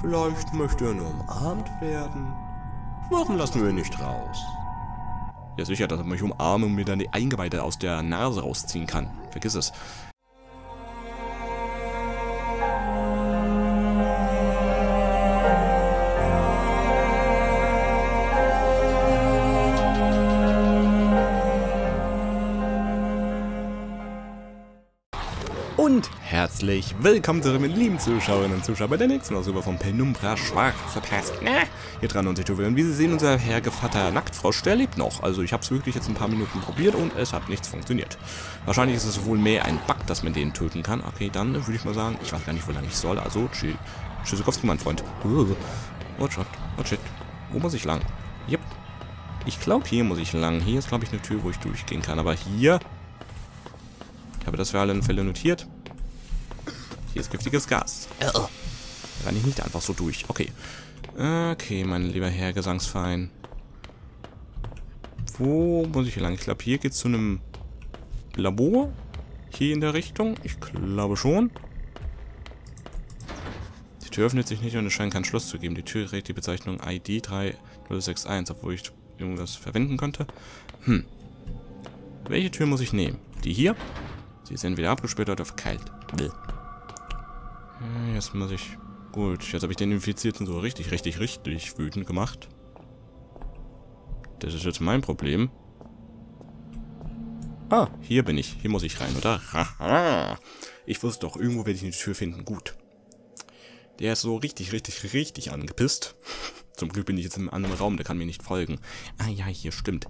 Vielleicht möchte er nur umarmt werden. Warum lassen wir ihn nicht raus? Ja sicher, dass er mich umarmen und mir dann die Eingeweide aus der Nase rausziehen kann. Vergiss es. Herzlich willkommen zurück, meine lieben Zuschauerinnen und Zuschauer, bei der nächsten Ausgabe von Penumbra Schwarze Pest. Ne? Hier dran und sich Und wie Sie sehen, unser Herr Gevatter Nacktfrosch, der lebt noch. Also ich habe es wirklich jetzt ein paar Minuten probiert und es hat nichts funktioniert. Wahrscheinlich ist es wohl mehr ein Bug, dass man den töten kann. Okay, dann würde ich mal sagen, ich weiß gar nicht, wo lange ich soll. Also, tschüss. Tschüssikowski, mein Freund. Oh, shit. Oh, shit. Wo muss ich lang? Yep. Ich glaube, hier muss ich lang. Hier ist, glaube ich, eine Tür, wo ich durchgehen kann. Aber hier ich habe das für alle Fälle notiert. Hier ist giftiges Gas. Da kann ich nicht einfach so durch. Okay. Okay, mein lieber Herr Gesangsverein. Wo muss ich hier lang? Ich glaube, hier geht es zu einem Labor. Hier in der Richtung. Ich glaube schon. Die Tür öffnet sich nicht und es scheint keinen Schluss zu geben. Die Tür trägt die Bezeichnung ID 3061, obwohl ich irgendwas verwenden könnte. Hm. Welche Tür muss ich nehmen? Die hier? Sie ist entweder abgesperrt oder verkeilt. Will. Jetzt muss ich... Gut, jetzt habe ich den Infizierten so richtig, richtig, richtig wütend gemacht. Das ist jetzt mein Problem. Ah, hier bin ich. Hier muss ich rein, oder? Haha. Ich wusste doch, irgendwo werde ich eine Tür finden. Gut. Der ist so richtig, richtig, richtig angepisst. Zum Glück bin ich jetzt im anderen Raum, der kann mir nicht folgen. Ah ja, hier stimmt.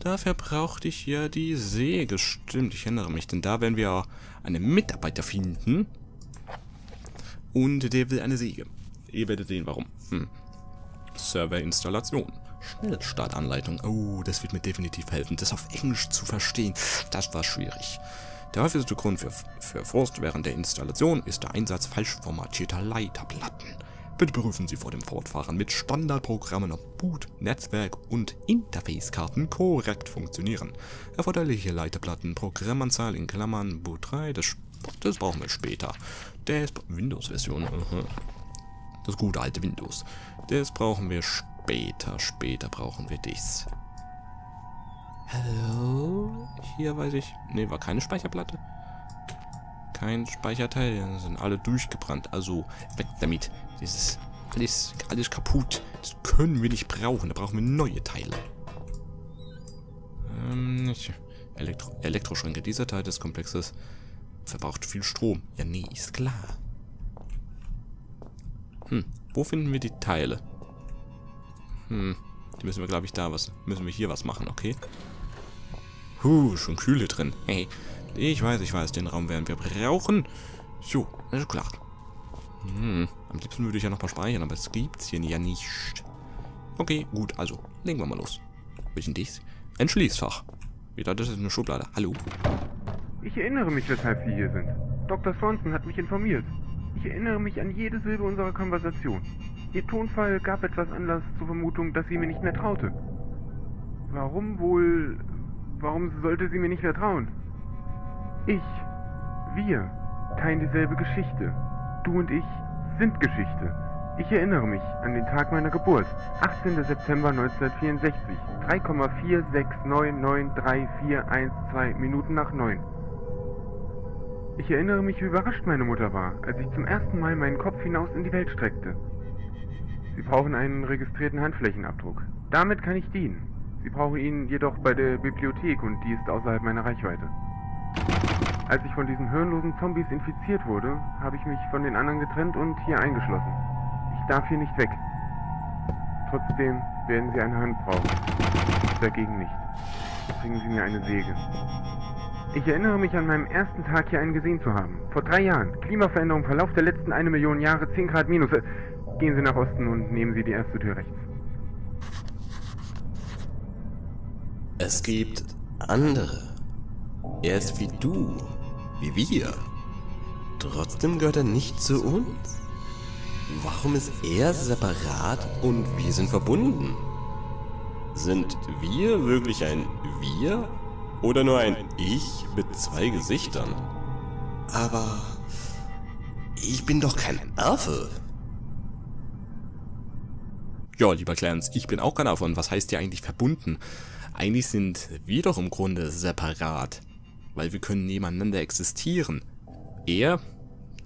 Dafür brauchte ich ja die Säge. Stimmt, ich erinnere mich. Denn da werden wir einen Mitarbeiter finden. Und der will eine Säge. Ihr werdet sehen, warum. Hm. Serverinstallation. Schnellstartanleitung. Oh, das wird mir definitiv helfen, das auf Englisch zu verstehen. Das war schwierig. Der häufigste Grund für, für Frust während der Installation ist der Einsatz falsch formatierter Leiterplatten. Bitte prüfen Sie vor dem Fortfahren mit Standardprogrammen, ob Boot, Netzwerk und Interfacekarten korrekt funktionieren. Erforderliche Leiterplatten, Programmanzahl in Klammern, Boot 3, das, das brauchen wir später. Das Windows-Version, das gute alte Windows. Das brauchen wir später, später brauchen wir dies. Hallo? Hier weiß ich... Ne, war keine Speicherplatte kein Speicherteil. Die sind alle durchgebrannt. Also weg damit. Ist alles, alles kaputt. Das können wir nicht brauchen. Da brauchen wir neue Teile. Ähm, Elektro Elektroschränke. Dieser Teil des Komplexes verbraucht viel Strom. Ja, nee, ist klar. Hm, wo finden wir die Teile? Hm, die müssen wir, glaube ich, da was... Müssen wir hier was machen, okay? Huh, schon Kühle drin. Hey, ich weiß, ich weiß, den Raum werden wir brauchen. So, ist klar. Hm, am liebsten würde ich ja noch mal speichern, aber es gibt's hier ja nicht. Okay, gut, also, legen wir mal los. Ist dies? Ein Schließfach. Wieder, das ist eine Schublade. Hallo? Ich erinnere mich, weshalb Sie hier sind. Dr. Swanson hat mich informiert. Ich erinnere mich an jede Silbe unserer Konversation. Ihr Tonfall gab etwas Anlass zur Vermutung, dass sie mir nicht mehr traute. Warum wohl... Warum sollte sie mir nicht mehr trauen? Ich, wir, teilen dieselbe Geschichte. Du und ich sind Geschichte. Ich erinnere mich an den Tag meiner Geburt, 18. September 1964, 3,4699341 Minuten nach 9. Ich erinnere mich, wie überrascht meine Mutter war, als ich zum ersten Mal meinen Kopf hinaus in die Welt streckte. Sie brauchen einen registrierten Handflächenabdruck. Damit kann ich dienen. Sie brauchen ihn jedoch bei der Bibliothek und die ist außerhalb meiner Reichweite. Als ich von diesen hirnlosen Zombies infiziert wurde, habe ich mich von den anderen getrennt und hier eingeschlossen. Ich darf hier nicht weg. Trotzdem werden Sie eine Hand brauchen. Dagegen nicht. Bringen Sie mir eine Säge. Ich erinnere mich an meinem ersten Tag hier einen gesehen zu haben. Vor drei Jahren. Klimaveränderung, Verlauf der letzten eine Million Jahre, 10 Grad minus. Gehen Sie nach Osten und nehmen Sie die erste Tür rechts. Es gibt andere. Er ist wie du, wie wir. Trotzdem gehört er nicht zu uns. Warum ist er separat und wir sind verbunden? Sind wir wirklich ein Wir oder nur ein Ich mit zwei Gesichtern? Aber ich bin doch kein Affe. Ja, lieber Clarence, ich bin auch kein Affe und was heißt hier eigentlich verbunden? Eigentlich sind wir doch im Grunde separat, weil wir können nebeneinander existieren. Er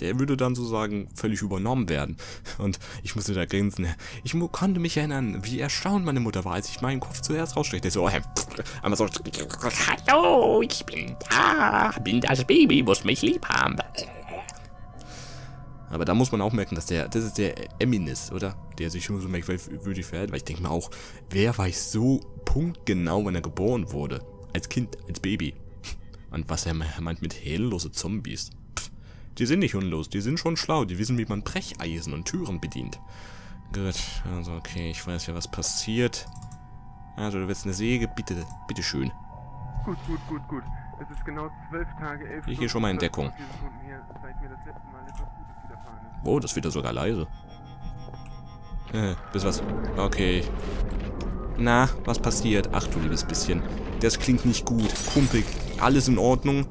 der würde dann sozusagen völlig übernommen werden. Und ich musste da grinsen. Ich konnte mich erinnern, wie erstaunt meine Mutter war, als ich meinen Kopf zuerst rausstreckte. So, äh, einmal so, hallo, ich bin da, bin das Baby, muss mich lieb haben. Aber da muss man auch merken, dass der, das ist der Eminis, oder? Der sich nur so merkwürdig verhält. Weil ich denke mir auch, wer weiß so punktgenau, wann er geboren wurde? Als Kind, als Baby. Und was er meint mit heellose Zombies. Die sind nicht unlos, die sind schon schlau. Die wissen, wie man Brecheisen und Türen bedient. Gut, also okay, ich weiß ja, was passiert. Also, du willst eine Säge? Bitte, bitte schön. Gut, gut, gut, gut. Es ist genau zwölf Tage, elf Ich gehe schon mal in Deckung. Oh, das wird ja sogar leise. Äh, bis was? Okay. Na, was passiert? Ach du liebes bisschen. Das klingt nicht gut. Kumpel, alles in Ordnung?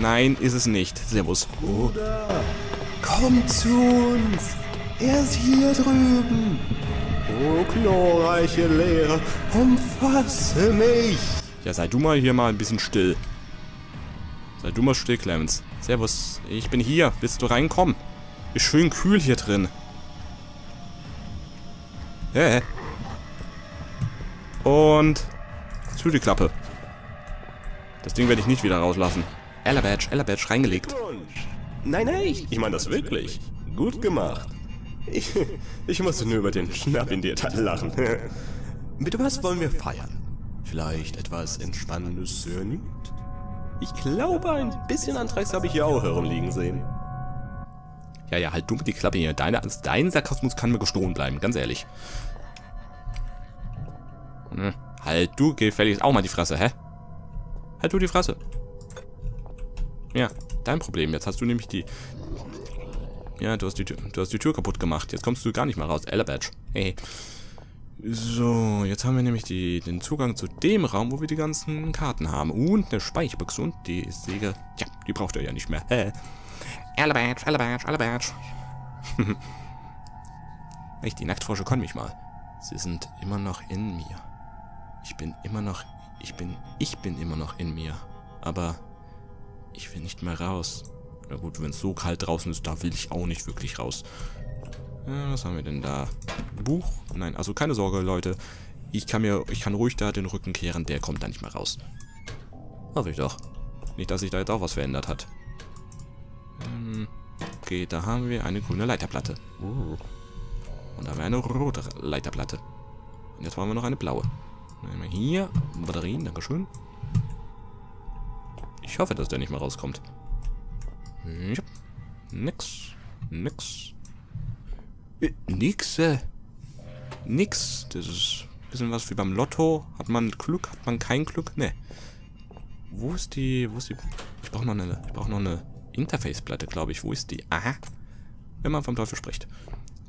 Nein, ist es nicht. Servus. Oh. Komm zu uns! Er ist hier drüben! Oh, glorreiche Lehre, umfasse mich! Ja, sei du mal hier mal ein bisschen still. Sei du mal still, Clemens. Servus, ich bin hier. Willst du reinkommen? Ist schön kühl hier drin. Hä? Und zu die Klappe. Das Ding werde ich nicht wieder rauslassen. Ella Badge, Ella Badge, reingelegt. Nein, nein, ich, ich meine das wirklich. Gut gemacht. Ich, ich musste nur über den Schnapp in dir lachen. Mit was wollen wir feiern? Vielleicht etwas Entspannendes Cyanid? Ich glaube, ein bisschen Antrags habe ich hier auch herumliegen sehen. Ja, ja, halt du mit die Klappe hier. Deine, dein Sarkasmus kann mir gestohlen bleiben, ganz ehrlich. Hm, halt du, gefälligst auch mal die Fresse, hä? Halt du die Fresse. Ja, dein Problem. Jetzt hast du nämlich die... Ja, du hast die, Tür, du hast die Tür kaputt gemacht. Jetzt kommst du gar nicht mehr raus. Ella Badge. Hey. So, jetzt haben wir nämlich die, den Zugang zu dem Raum, wo wir die ganzen Karten haben. Und eine Speicherbüchse und die Säge. Tja, die braucht ihr ja nicht mehr. Hä? Badge, Ella Badge. Echt, die Nacktfrosche können mich mal. Sie sind immer noch in mir. Ich bin immer noch... Ich bin... Ich bin immer noch in mir. Aber... Ich will nicht mehr raus. Na gut, wenn es so kalt draußen ist, da will ich auch nicht wirklich raus. Ja, was haben wir denn da? Buch? Nein, also keine Sorge, Leute. Ich kann mir... Ich kann ruhig da den Rücken kehren, der kommt da nicht mehr raus. Hoffe ich doch. Nicht, dass sich da jetzt auch was verändert hat. Ähm, okay, da haben wir eine grüne Leiterplatte. Und da haben wir eine rote Leiterplatte. Und jetzt brauchen wir noch eine blaue. Nehmen wir hier Batterien, dankeschön. Ich hoffe, dass der nicht mehr rauskommt. Ja. Nix. Nix. Äh, nix. Äh. Nix. Das ist ein bisschen was wie beim Lotto. Hat man Glück, hat man kein Glück? Ne. Wo ist die... Wo ist die... Ich brauche noch eine... Ich brauche noch eine Interface-Platte, glaube ich. Wo ist die? Aha. Wenn man vom Teufel spricht.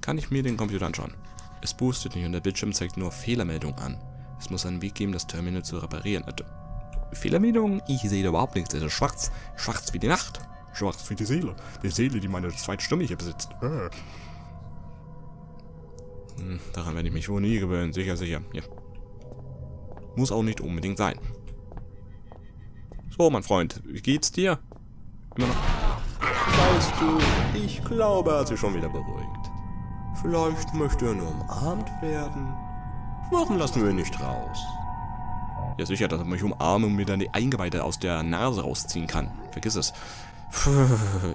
Kann ich mir den Computer anschauen. Es boostet nicht und der Bildschirm zeigt nur Fehlermeldung an. Es muss einen Weg geben, das Terminal zu reparieren. Fehlermeldung? Ich sehe da überhaupt nichts. Es ist schwarz. Schwarz wie die Nacht. Schwarz wie die Seele. Die Seele, die meine zweite Stimme hier besitzt. Äh. Hm, daran werde ich mich wohl nie gewöhnen. Sicher, sicher. Ja. Muss auch nicht unbedingt sein. So, mein Freund. Wie geht's dir? Immer noch... Weißt du, ich glaube, er hat sich schon wieder beruhigt. Vielleicht möchte er nur umarmt werden. Warum lassen wir ihn nicht raus? Ja, sicher, dass er mich umarmen und mir dann die Eingeweide aus der Nase rausziehen kann. Vergiss es.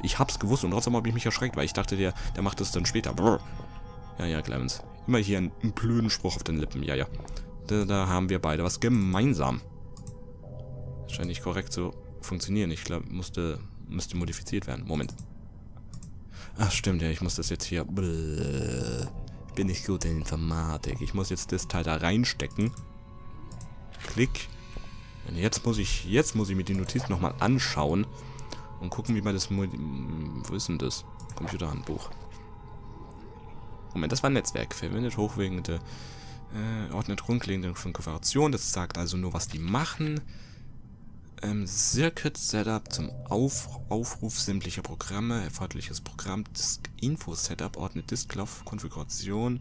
Ich hab's gewusst und trotzdem habe ich mich erschreckt, weil ich dachte, der, der macht es dann später. Ja, ja, Clemens. Immer hier einen, blöden Spruch auf den Lippen. Ja, ja. Da, da haben wir beide was gemeinsam. Scheint nicht korrekt zu funktionieren. Ich glaube, musste, müsste modifiziert werden. Moment. Ach, stimmt, ja, ich muss das jetzt hier... Bin ich gut in Informatik. Ich muss jetzt das Teil da reinstecken. Klick. Und jetzt muss ich, jetzt muss ich mir die Notiz nochmal anschauen und gucken, wie man das... Wo ist denn das? Computerhandbuch. Moment, das war ein Netzwerk. Verwendet hochwegende, äh, ordnet grundlegende Konfiguration. Das sagt also nur, was die machen. Ähm, Circuit Setup zum Auf Aufruf sämtlicher Programme, erforderliches Programm, Disk Info Setup, ordnet Disklauf, Konfiguration,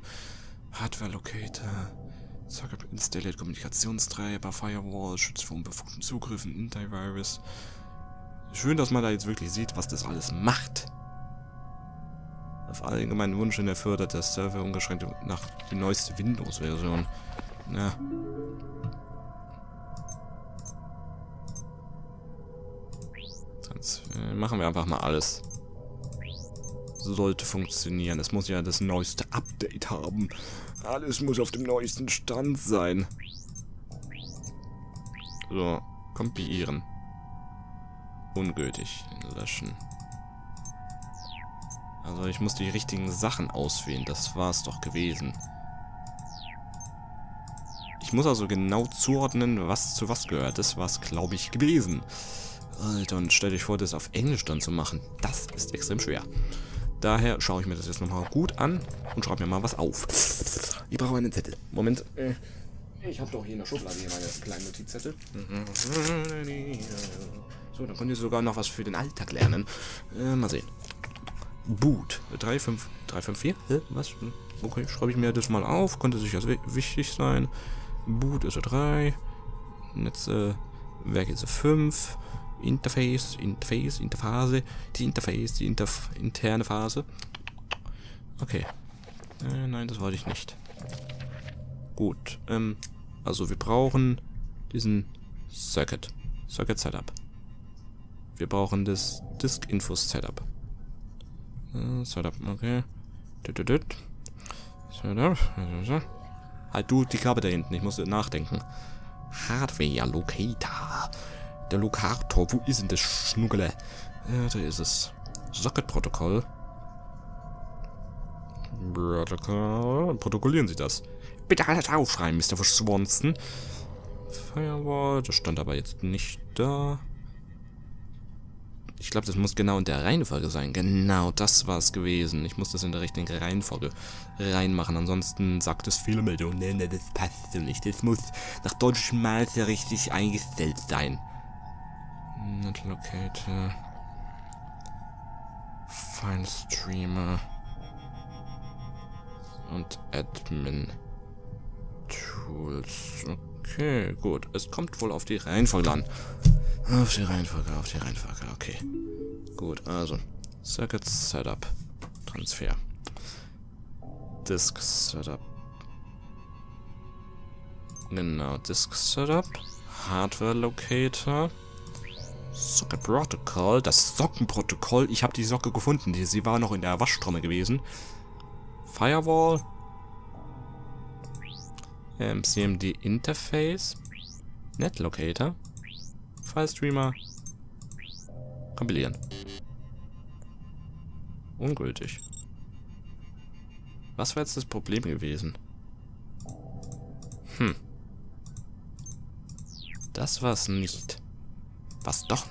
Hardware Locator, Circuit installiert Kommunikationstreiber, Firewall, schützt vor unbefugten Zugriffen, Antivirus. Schön, dass man da jetzt wirklich sieht, was das alles macht. Auf allgemeinen Wunsch hin erfordert der Server ungeschränkt nach die neueste Windows-Version. Ja. Sonst äh, machen wir einfach mal alles. Sollte funktionieren. Es muss ja das neueste Update haben. Alles muss auf dem neuesten Stand sein. So, kompilieren. Ungültig. Löschen. Also ich muss die richtigen Sachen auswählen. Das war es doch gewesen. Ich muss also genau zuordnen, was zu was gehört. Das war es, glaube ich, gewesen. Alter, und stell dich vor, das auf Englisch dann zu machen. Das ist extrem schwer. Daher schaue ich mir das jetzt nochmal gut an und schreibe mir mal was auf. Ich brauche einen Zettel. Moment. Ich habe doch hier in der Schublade hier meine kleinen Notizzettel. So, dann könnt ihr sogar noch was für den Alltag lernen. Äh, mal sehen. Boot. 354? Hä? Was? Okay, schreibe ich mir das mal auf. Könnte sicher wichtig sein. Boot ist 3. Netze. Werk ist 5. Interface, Interface, Interphase, die Interface, die Interf interne Phase. Okay. Äh, nein, das wollte ich nicht. Gut, ähm, also wir brauchen diesen Circuit. Circuit Setup. Wir brauchen das Disk Info Setup. Äh, Setup, okay. Setup. Halt du die Kabel da hinten, ich muss nachdenken. Hardware Locator. Der Lokator, wo ist denn das Schnuggele? Ja, da ist es. Socket-Protokoll. Protokoll. Protokollieren Sie das. Bitte alles aufschreiben, Mr. Swanson. Firewall, das stand aber jetzt nicht da. Ich glaube, das muss genau in der Reihenfolge sein. Genau, das war es gewesen. Ich muss das in der richtigen Reihenfolge reinmachen. Ansonsten sagt es viele Meldungen. Nee, nee, das passt so nicht. Das muss nach deutschem Maße richtig eingestellt sein. Net Locator. File Streamer. Und Admin Tools. Okay, gut. Es kommt wohl auf die Reihenfolge an. Auf die Reihenfolge, auf die Reihenfolge. Okay. Gut, also. Circuit Setup. Transfer. Disk Setup. Genau, Disk Setup. Hardware Locator. Socket Protocol, das Sockenprotokoll. Ich habe die Socke gefunden. Sie war noch in der Waschtrommel gewesen. Firewall. Ähm, CMD Interface. NetLocator. FileStreamer. Kompilieren. Ungültig. Was war jetzt das Problem gewesen? Hm. Das war's nicht. Was doch?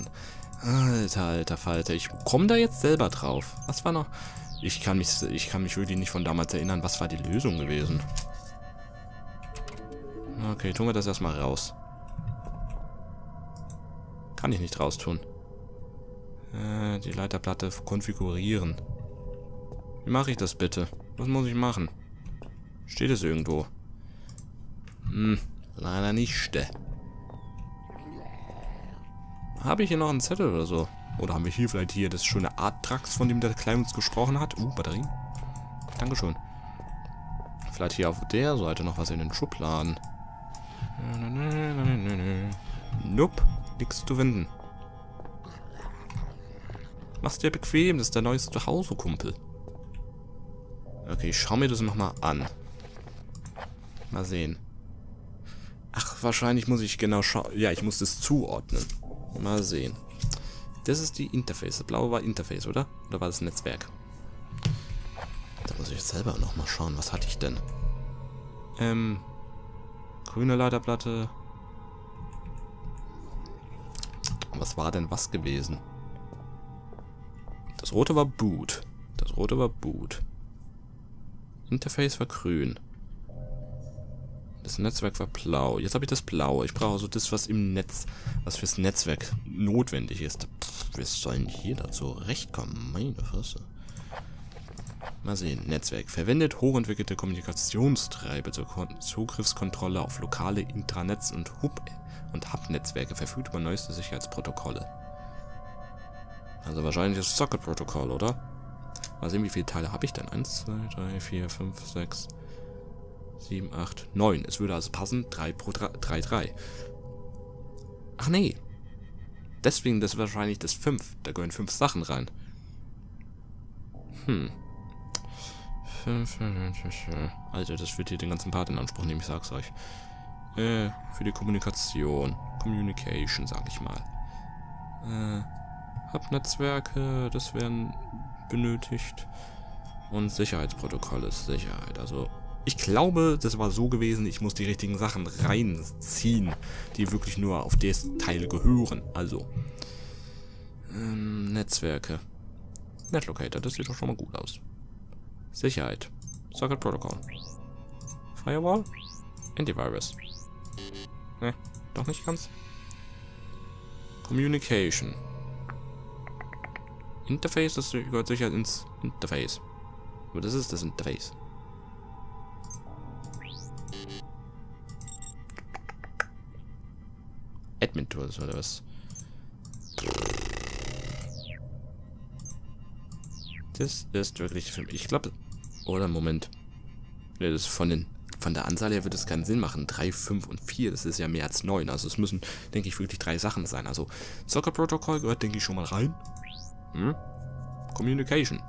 Alter, alter Falter. Ich komme da jetzt selber drauf. Was war noch? Ich kann mich, ich kann mich wirklich nicht von damals erinnern. Was war die Lösung gewesen? Okay, tun wir das erstmal raus. Kann ich nicht raus tun. Äh, die Leiterplatte konfigurieren. Wie mache ich das bitte? Was muss ich machen? Steht es irgendwo? Hm, leider nicht. Habe ich hier noch einen Zettel oder so? Oder haben wir hier vielleicht hier das schöne Art-Trax, von dem der Klein uns gesprochen hat? Uh, Batterien. Dankeschön. Vielleicht hier auf der Seite noch was in den Schubladen. Nope. Nichts zu finden. Mach's dir bequem, das ist der neueste Zuhause-Kumpel. Okay, ich schau mir das nochmal an. Mal sehen. Ach, wahrscheinlich muss ich genau schauen. Ja, ich muss das zuordnen. Mal sehen. Das ist die Interface. Das blaue war Interface, oder? Oder war das Netzwerk? Da muss ich jetzt selber nochmal schauen. Was hatte ich denn? Ähm, grüne Leiterplatte. Was war denn was gewesen? Das rote war Boot. Das rote war Boot. Interface war grün. Das Netzwerk war blau. Jetzt habe ich das blaue. Ich brauche also das, was im Netz, was fürs Netzwerk notwendig ist. Pff, wir sollen hier dazu rechtkommen. Meine Fresse. Mal sehen. Netzwerk. Verwendet hochentwickelte Kommunikationstreiber zur Kon Zugriffskontrolle auf lokale Intranets und Hub- und Hub-Netzwerke. Verfügt über neueste Sicherheitsprotokolle. Also wahrscheinlich das Socket-Protokoll, oder? Mal sehen, wie viele Teile habe ich denn? 1, 2, 3, 4, 5, 6, 7, 8, 9. Es würde also passen. 3 pro 3, 3, 3. Ach nee. Deswegen das ist wahrscheinlich das 5. Da gehören 5 Sachen rein. Hm. 5, Alter, das wird hier den ganzen Part in Anspruch nehmen, ich sag's euch. Äh, für die Kommunikation. Communication, sag ich mal. Äh, Hub-Netzwerke, das werden benötigt. Und Sicherheitsprotokolle, Sicherheit. Also, ich glaube, das war so gewesen, ich muss die richtigen Sachen reinziehen, die wirklich nur auf das Teil gehören. Also, ähm, Netzwerke. Netlocator, das sieht doch schon mal gut aus. Sicherheit. Socket Protocol. Firewall. Antivirus. Ne, doch nicht ganz. Communication. Interface, das gehört sicher ins Interface. Aber das ist das Interface. Admin Tools oder was? Das ist wirklich für mich. Ich glaube. Oder Moment. Ne, das ist von den. Von der Anzahl her wird es keinen Sinn machen. 3, 5 und 4, das ist ja mehr als 9. Also es müssen, denke ich, wirklich drei Sachen sein. Also Socket Protocol gehört, denke ich, schon mal rein. Hm? Communication.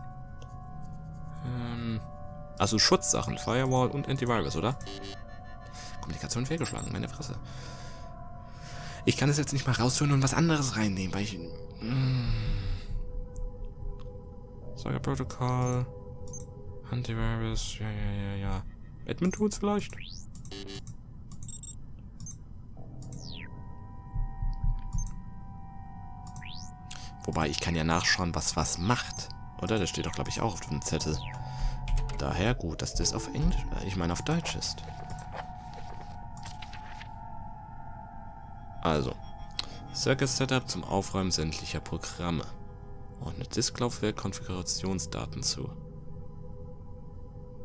Ähm, also Schutzsachen, Firewall und Antivirus, oder? Kommunikation fehlgeschlagen, meine Fresse. Ich kann es jetzt nicht mal rausholen und was anderes reinnehmen, weil ich... Mm. Saga Protocol. Antivirus, ja, ja, ja, ja. Admin Tools vielleicht? Wobei, ich kann ja nachschauen, was was macht. Oder? Das steht doch, glaube ich, auch auf dem Zettel. Daher gut, dass das auf Englisch, äh, ich meine auf Deutsch ist. Also. Circuit Setup zum Aufräumen sämtlicher Programme. Ordnet Disklaufwerk Konfigurationsdaten zu.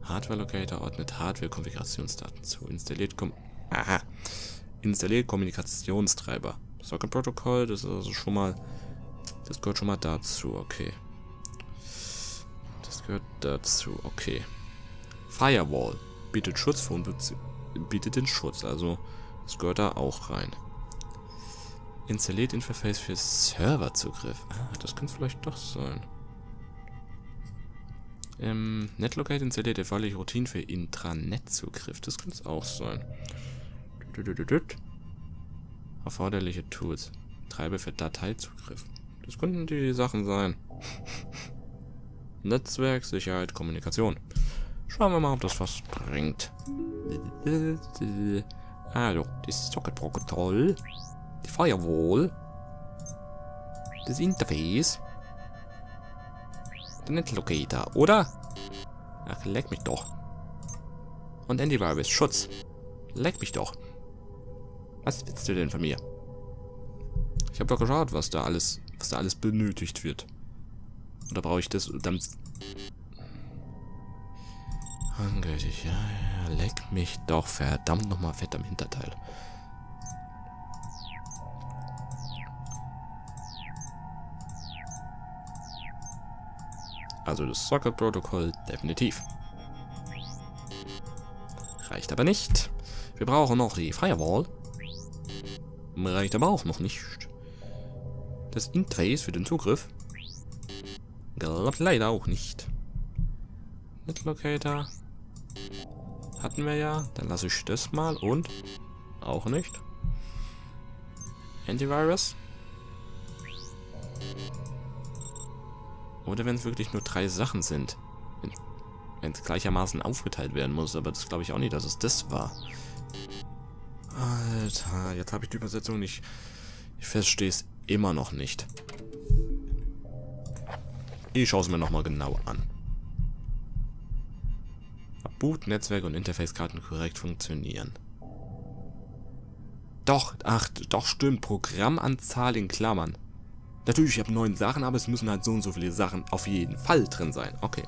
Hardware Locator ordnet Hardware-Konfigurationsdaten zu. Installiert Kom Aha. Installiert Kommunikationstreiber. Socket Protocol, das ist also schon mal. Das gehört schon mal dazu, okay. Das gehört dazu, okay. Firewall bietet Schutz für bietet den Schutz, also das gehört da auch rein. Installiert Interface für Serverzugriff. Ah, das könnte vielleicht doch sein. Ähm, Netlocate installiert erforderliche Routinen für Intranet-Zugriff. Das könnte es auch sein. Erforderliche Tools. Treiber für Dateizugriff. Das könnten die Sachen sein. Netzwerk, Sicherheit, Kommunikation. Schauen wir mal, ob das was bringt. Also, das Socket-Protokoll. Die Firewall. Das Interface. Der Netlocator, oder? Ach, leck mich doch. Und Antivirus, Schutz. Leck mich doch. Was willst du denn von mir? Ich habe doch geschaut, was da alles, was da alles benötigt wird. Oder brauche ich das dann... Angültig, ja, ja, leck mich doch verdammt nochmal fett am Hinterteil. Also das Socket-Protokoll definitiv. Reicht aber nicht. Wir brauchen noch die Firewall. Reicht aber auch noch nicht. Das Interface für den Zugriff. Glaubt leider auch nicht. Netlocator. Hatten wir ja. Dann lasse ich das mal und auch nicht. Antivirus. Oder wenn es wirklich nur drei Sachen sind. Wenn es gleichermaßen aufgeteilt werden muss. Aber das glaube ich auch nicht, dass es das war. Alter, jetzt habe ich die Übersetzung nicht... Ich verstehe es immer noch nicht. Ich schaue es mir nochmal genau an. Boot, Netzwerk und Interface-Karten korrekt funktionieren. Doch, ach, doch stimmt. Programmanzahl in Klammern. Natürlich, ich habe neun Sachen, aber es müssen halt so und so viele Sachen auf jeden Fall drin sein. Okay.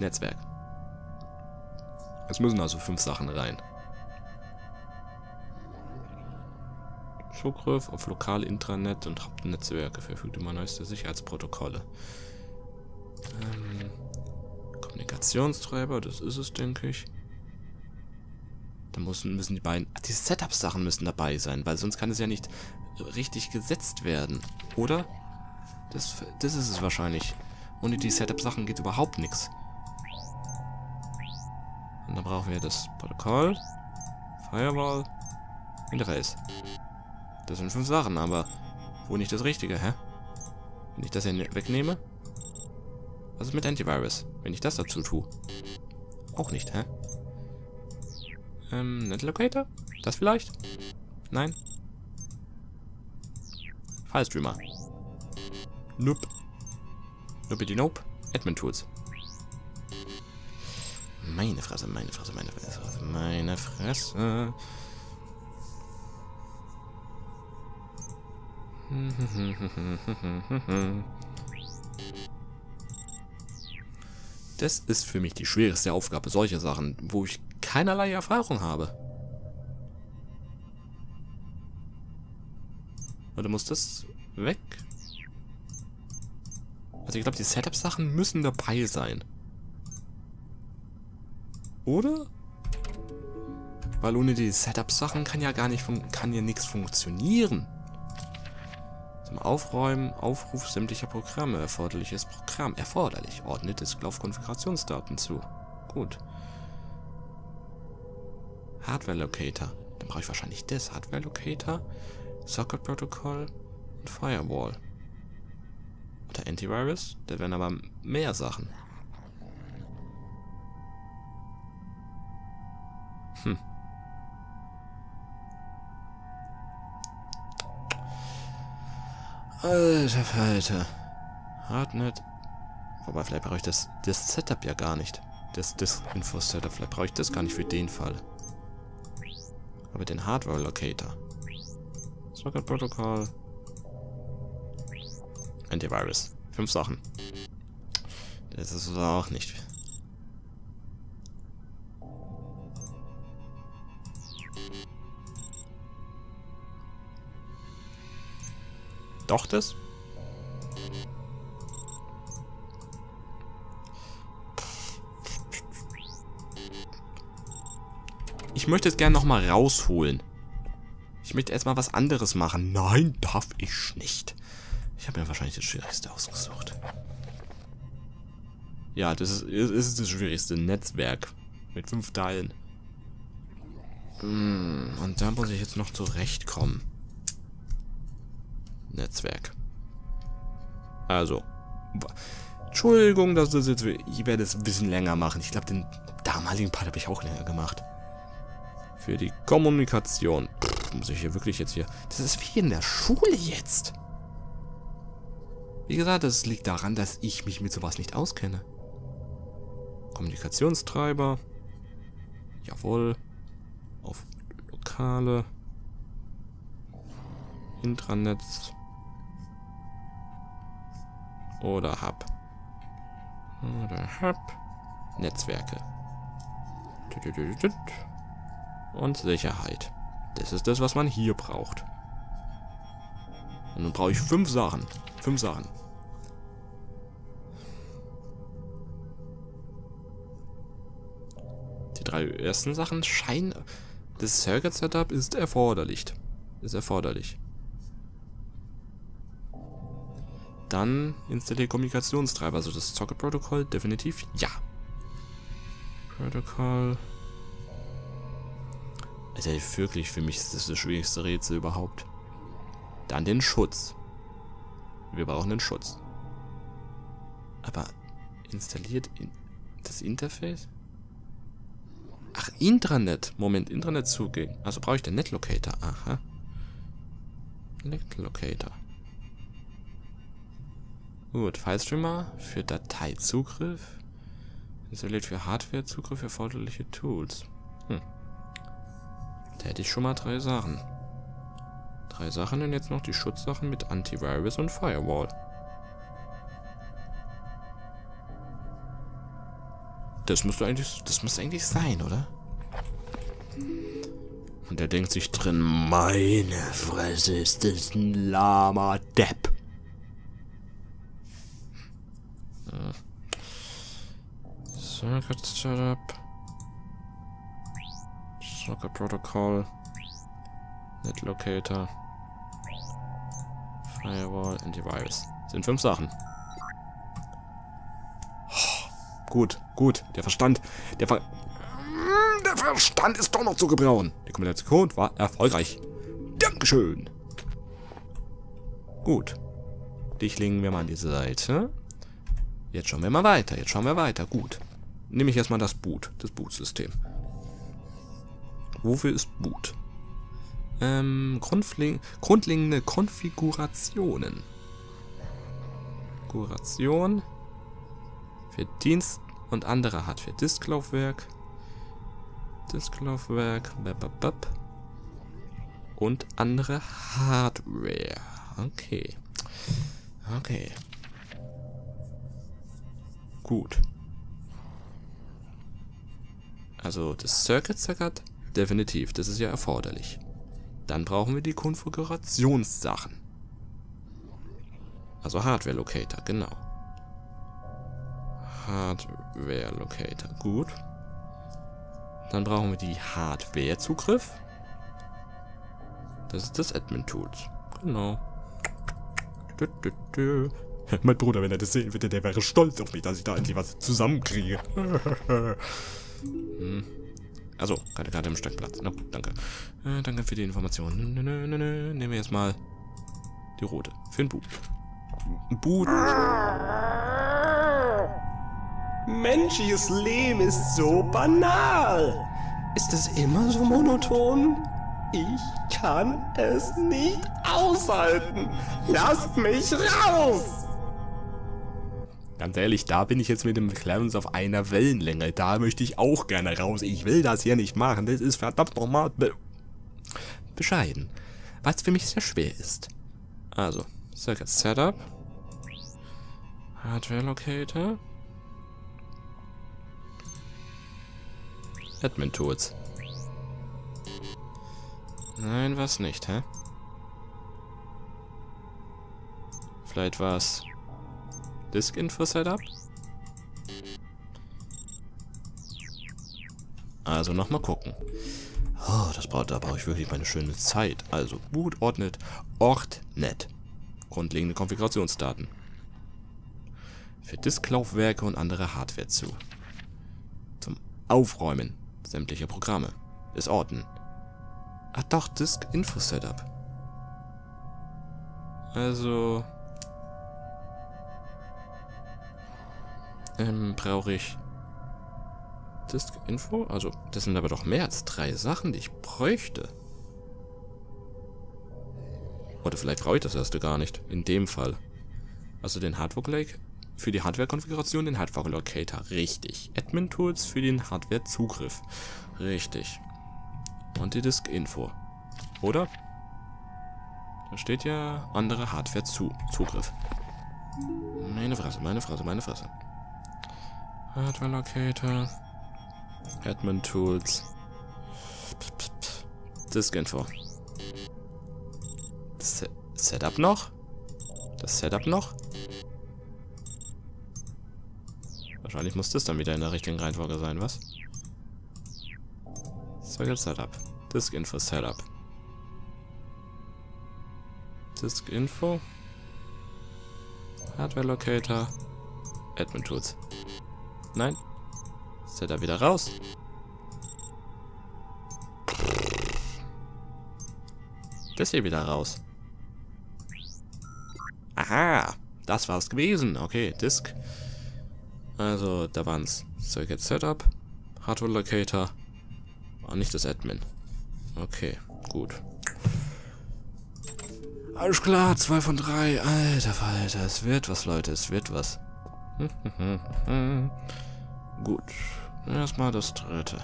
Netzwerk. Es müssen also fünf Sachen rein. Zugriff auf lokale Intranet und Hauptnetzwerke verfügt über neueste Sicherheitsprotokolle. Ähm, Kommunikationstreiber, das ist es, denke ich. Da müssen, müssen die beiden... Die Setup-Sachen müssen dabei sein, weil sonst kann es ja nicht richtig gesetzt werden. Oder? Das, das ist es wahrscheinlich. Ohne die Setup-Sachen geht überhaupt nichts. Und dann brauchen wir das Protokoll, Firewall, Interface. Das sind fünf Sachen, aber wo nicht das Richtige, hä? Wenn ich das hier ne-, wegnehme? Was ist mit Antivirus? Wenn ich das dazu tue? Auch nicht, hä? Ähm, NetLocator? Das vielleicht? Nein? Filestreamer. Nope. Nope, nope. Admin Tools. Meine Fresse, meine Fresse, meine Fresse, meine Fresse. Das ist für mich die schwerste Aufgabe, solche Sachen, wo ich keinerlei Erfahrung habe. Oder muss das weg? Also ich glaube, die Setup-Sachen müssen dabei sein. Oder? Weil ohne die Setup-Sachen kann ja gar nicht kann ja nichts funktionieren. Zum Aufräumen, Aufruf sämtlicher Programme, erforderliches Programm, erforderlich, ordnet es Laufkonfigurationsdaten zu. Gut. Hardware Locator. Dann brauche ich wahrscheinlich das. Hardware Locator, Socket Protocol und Firewall. Oder Antivirus. Das wären aber mehr Sachen. Hm. Alter Falter. Hardnet. Wobei, vielleicht brauche ich das, das Setup ja gar nicht. Das, das Info-Setup. Vielleicht brauche ich das gar nicht für den Fall. Aber den Hardware Locator. Socket Protocol. Antivirus. Fünf Sachen. Das ist auch nicht. Doch das? Ich möchte es gerne nochmal rausholen. Möchte erstmal was anderes machen. Nein, darf ich nicht. Ich habe mir wahrscheinlich das Schwierigste ausgesucht. Ja, das ist, ist das schwierigste Netzwerk. Mit fünf Teilen. Hm, und da muss ich jetzt noch zurechtkommen. Netzwerk. Also. Entschuldigung, dass das jetzt... Ich werde es ein bisschen länger machen. Ich glaube, den damaligen Part habe ich auch länger gemacht. Für die Kommunikation. Pff, muss ich hier wirklich jetzt hier... Das ist wie in der Schule jetzt. Wie gesagt, das liegt daran, dass ich mich mit sowas nicht auskenne. Kommunikationstreiber. Jawohl. Auf lokale. Intranetz. Oder Hub. Oder Hub. Netzwerke und Sicherheit. Das ist das, was man hier braucht. Und nun brauche ich fünf Sachen. Fünf Sachen. Die drei ersten Sachen scheinen... Das Circuit Setup ist erforderlich. Ist erforderlich. Dann installiere Kommunikationstreiber, also das Socket-Protokoll, definitiv ja. Protokoll... Also wirklich, für mich ist das das schwierigste Rätsel überhaupt. Dann den Schutz. Wir brauchen den Schutz. Aber installiert in das Interface? Ach, Intranet. Moment, Intranet zugehen. Also brauche ich den Netlocator. Aha. Netlocator. Gut, Filestreamer für Dateizugriff. Installiert für Hardwarezugriff erforderliche Tools. Hm. Hätte ich schon mal drei Sachen. Drei Sachen und jetzt noch die Schutzsachen mit Antivirus und Firewall. Das müsste eigentlich, das müsste eigentlich sein, oder? Und er denkt sich drin, meine Fresse, ist das ein lama Depp. Circuit Setup. Socket Protocol. Net Locator. Firewall, Antivirus. Sind fünf Sachen. Gut, gut. Der Verstand. Der Ver Der Verstand ist doch noch zu gebrauchen. Die Kombination war erfolgreich. Dankeschön. Gut. Dich legen wir mal an die Seite. Jetzt schauen wir mal weiter. Jetzt schauen wir weiter. Gut. Nehme ich erstmal das Boot. Das Bootsystem. Wofür ist Boot? Ähm, grundlegende Konfigurationen. Konfiguration für Dienst und andere Hardware. Disklaufwerk. Disklaufwerk. Und andere Hardware. Okay. Okay. Gut. Also das Circuit Circuit, definitiv, das ist ja erforderlich. Dann brauchen wir die Konfigurationssachen. Also Hardware Locator, genau. Hardware Locator, gut. Dann brauchen wir die Hardware Zugriff. Das ist das Admin Tools. Genau. Du, du, du. Mein Bruder, wenn er das sehen würde, der wäre stolz auf mich, dass ich da endlich was zusammenkriege. hm. Also, keine Karte im Steckplatz. Na gut, danke. Äh, danke für die Informationen. Nö, nö, nö, nö. Nehmen wir jetzt mal die rote. Für den Boot. Boot. Menschliches Leben ist so banal. Ist es immer so monoton? Ich kann es nicht aushalten. Lasst mich raus! Ganz ehrlich, da bin ich jetzt mit dem Clarence auf einer Wellenlänge. Da möchte ich auch gerne raus. Ich will das hier nicht machen. Das ist verdammt normal be bescheiden. Was für mich sehr schwer ist. Also, Circuit Setup. Hardware Locator. Admin Tools. Nein, was nicht, hä? Vielleicht war's Disk Info Setup. Also nochmal gucken. Oh, das braucht, da brauche ich wirklich meine schöne Zeit. Also boot ordnet Ortnet. Grundlegende Konfigurationsdaten. Für Disklaufwerke und andere Hardware zu. Zum Aufräumen sämtlicher Programme. Des Orten. Ach doch, Disk Info Setup. Also ähm, brauche ich Disk Info. Also, das sind aber doch mehr als drei Sachen, die ich bräuchte. Oder vielleicht brauche ich das erste gar nicht. In dem Fall. Also den Hardware Lake für die Hardware-Konfiguration, den Hardware Locator. Richtig. Admin Tools für den Hardware-Zugriff. Richtig. Und die Disk Info. Oder? Da steht ja andere Hardware-Zugriff. Meine Fresse, meine Fresse, meine Fresse. Hardware Locator. Admin Tools. Disk Info. Se Setup noch? Das Setup noch? Wahrscheinlich muss das dann wieder in der richtigen Reihenfolge sein, was? Circuit Setup. Disk Info Setup. Disk Info. Hardware Locator. Admin Tools. Nein. Setup wieder raus. Das hier wieder raus. Aha, das war's gewesen. Okay, Disk. Also, da waren's Circuit Setup, Hardware Locator und nicht das Admin. Okay, gut. Alles klar, zwei von drei. Alter Falter, es wird was, Leute, es wird was. Gut. Erstmal das dritte.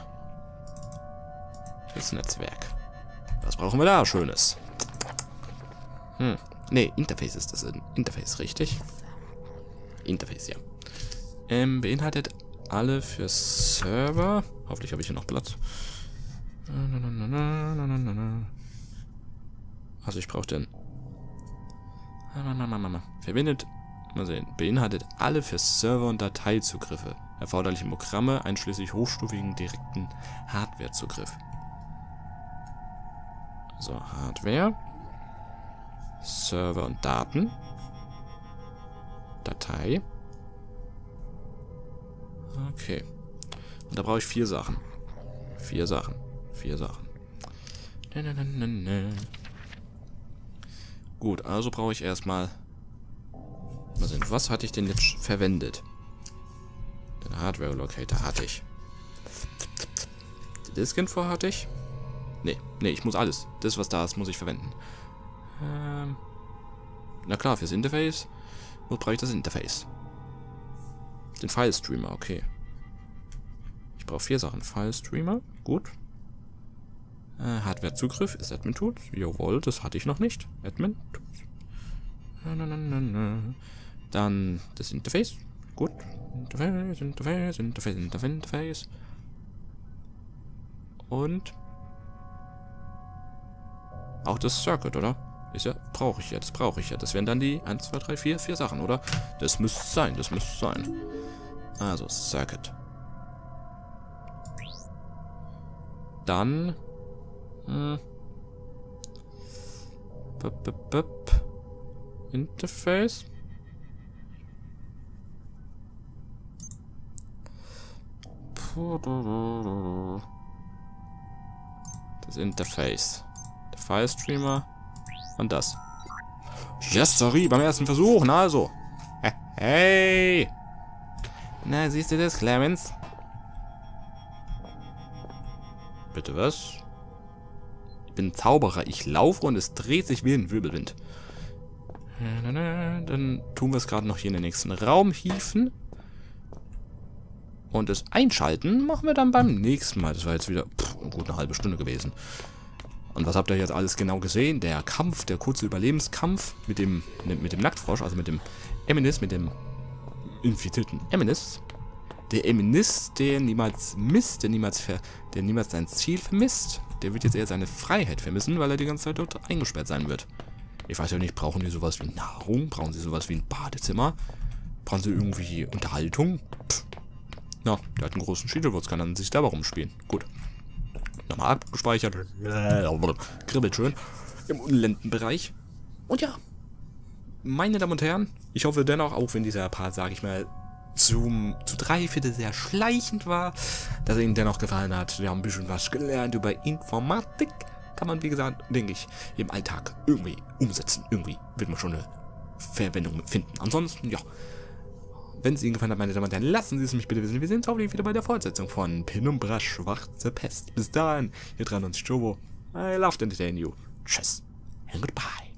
Das Netzwerk. Was brauchen wir da Schönes? Hm. Ne, Interface ist das. Interface, richtig? Interface, ja. Ähm, beinhaltet alle für Server. Hoffentlich habe ich hier noch Platz. Also ich brauche den. Verwendet, mal sehen, beinhaltet alle für Server- und Dateizugriffe erforderlichen Programme, einschließlich hochstufigen direkten Hardwarezugriff. So, Hardware, Server und Daten, Datei. Okay. Und da brauche ich vier Sachen. Vier Sachen. Vier Sachen. Na, na, na, na, Gut, also brauche ich erstmal... Mal sehen, was hatte ich denn jetzt verwendet? Den Hardware Locator hatte ich. Die Disk-Info hatte ich. Nee, nee, ich muss alles. Das, was da ist, muss ich verwenden. Ähm, na klar, fürs Interface. Wo brauche ich das Interface? Den File-Streamer, okay. Ich brauche vier Sachen. File-Streamer, gut. Äh, Hardware-Zugriff ist Admin-Tools. Jawohl, das hatte ich noch nicht. Admin-Tools. Dann das Interface. Gut. Interface, Interface, Interface, Interface, Interface. Und auch das Circuit, oder? Ist ja, brauche ich ja, das brauche ich ja. Das wären dann die 1, 2, 3, 4, 4 Sachen, oder? Das müsste sein, das müsste sein. Also, Circuit. Dann... Hm, bup, bup, bup. Interface. Das Interface. Der File Streamer. Und das. Yes, sorry, beim ersten Versuch, na also. Hey! Na, siehst du das, Clarence? Bitte was? Ich bin Zauberer. Ich laufe und es dreht sich wie ein Wirbelwind. Dann tun wir es gerade noch hier in den nächsten Raum hieven. Und das Einschalten machen wir dann beim nächsten Mal. Das war jetzt wieder pff, eine gute halbe Stunde gewesen. Und was habt ihr jetzt alles genau gesehen? Der Kampf, der kurze Überlebenskampf mit dem, mit dem Nacktfrosch, also mit dem Eminis, mit dem infizierten Eminis. Der Eminis, der niemals misst, der niemals, ver, der niemals sein Ziel vermisst, der wird jetzt eher seine Freiheit vermissen, weil er die ganze Zeit dort eingesperrt sein wird. Ich weiß ja nicht, brauchen die sowas wie Nahrung? Brauchen sie sowas wie ein Badezimmer? Brauchen sie irgendwie Unterhaltung? Na, der hat einen großen Schädelwurz, kann dann sich selber rumspielen. Gut. Nochmal abgespeichert. Kribbelt schön. Im Unlendenbereich. Und ja. Meine Damen und Herren, ich hoffe dennoch, auch wenn dieser Part, sage ich mal, zum, zu drei Viertel sehr schleichend war, dass er Ihnen dennoch gefallen hat. Wir haben ein bisschen was gelernt über Informatik. Kann man, wie gesagt, denke ich, im Alltag irgendwie umsetzen. Irgendwie wird man schon eine Verwendung finden. Ansonsten, ja. Wenn es Ihnen gefallen hat, meine Damen und Herren, lassen Sie es mich bitte wissen. Wir sehen uns hoffentlich wieder bei der Fortsetzung von Penumbra Schwarze Pest. Bis dahin, hier dran uns Jobo. I love to entertain you. Tschüss and goodbye.